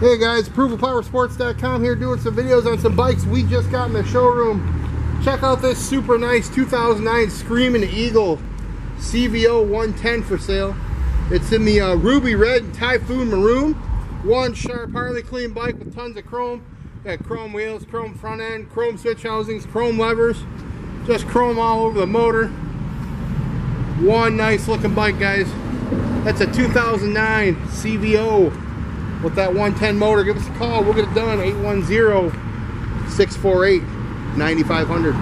Hey guys, ApprovalPowerSports.com here doing some videos on some bikes we just got in the showroom. Check out this super nice 2009 Screaming Eagle CVO 110 for sale. It's in the uh, ruby red and typhoon maroon. One sharp Harley clean bike with tons of chrome. Got chrome wheels, chrome front end, chrome switch housings, chrome levers. Just chrome all over the motor. One nice looking bike guys. That's a 2009 CVO with that 110 motor. Give us a call. We'll get it done. 810 648 9500.